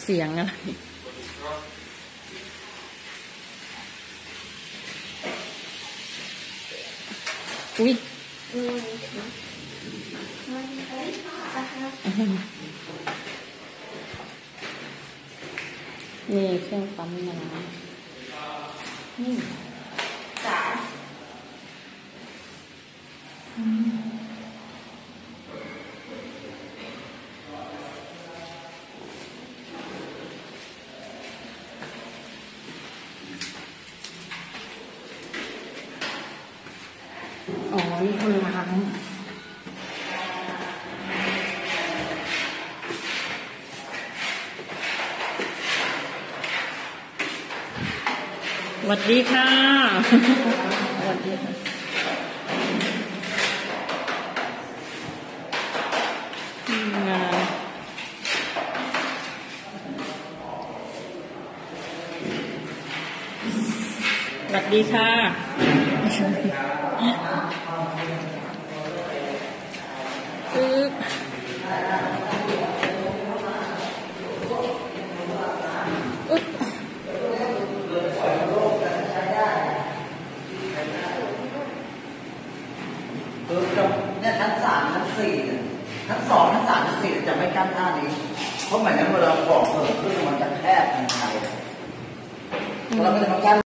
เสียงอะไรอุ้ยนี่เครื่องปั๊มน้ำนี่ อ๋อนี่คนล้างสวัสดีค่ะสวัสดีค่ะงานสวัสดีค่ะ ปึ๊บอึ๊บ คือจะเนี่ยชั้นสามชั้นสี่ชั้นสองชั้นสามชั้นสี่จะไม่กั้นท่านี้ เพราะหมายถึงเวลาบอกเปิดขึ้นมันจะแคบทันทีเราก็จะมากั้น